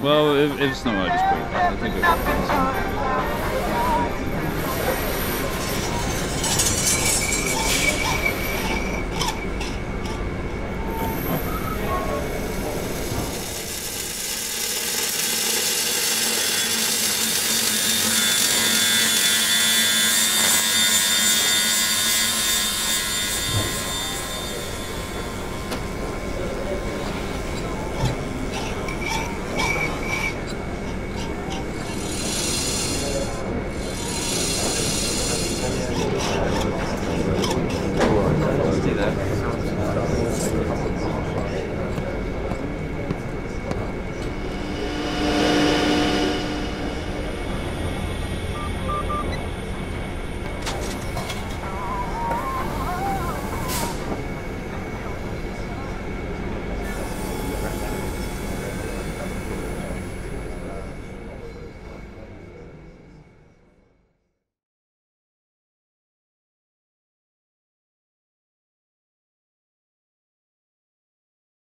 Well, if, if it's not, I just put it back. I think it. Oh.